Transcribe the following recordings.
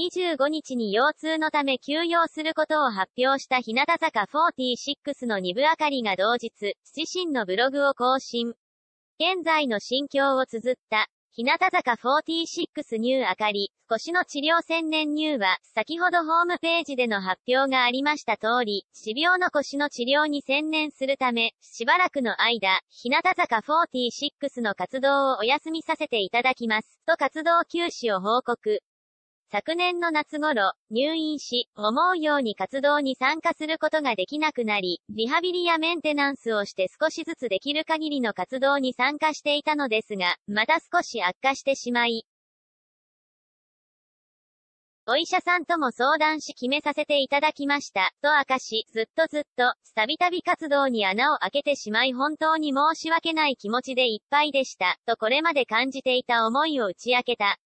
25日に腰痛のため休養することを発表した日向坂46の二部あかりが同日、自身のブログを更新。現在の心境を綴った。日向坂46ニューあかり、腰の治療専念ニューは、先ほどホームページでの発表がありました通り、持病の腰の治療に専念するため、しばらくの間、日向坂46の活動をお休みさせていただきます、と活動休止を報告。昨年の夏頃、入院し、思うように活動に参加することができなくなり、リハビリやメンテナンスをして少しずつできる限りの活動に参加していたのですが、また少し悪化してしまい、お医者さんとも相談し決めさせていただきました、と明かし、ずっとずっと、たびたび活動に穴を開けてしまい本当に申し訳ない気持ちでいっぱいでした、とこれまで感じていた思いを打ち明けた。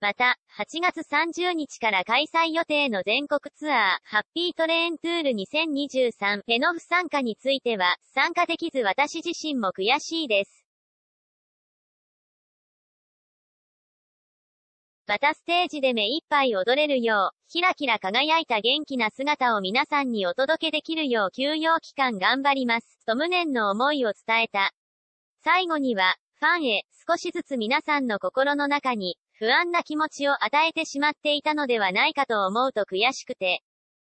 また、8月30日から開催予定の全国ツアー、ハッピートレーントゥール2023ペノフ参加については、参加できず私自身も悔しいです。またステージで目いっぱい踊れるよう、キラキラ輝いた元気な姿を皆さんにお届けできるよう休養期間頑張ります。と無念の思いを伝えた。最後には、ファンへ、少しずつ皆さんの心の中に、不安な気持ちを与えてしまっていたのではないかと思うと悔しくて、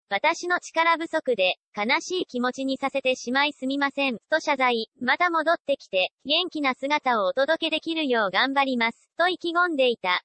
私の力不足で、悲しい気持ちにさせてしまいすみません、と謝罪。また戻ってきて、元気な姿をお届けできるよう頑張ります、と意気込んでいた。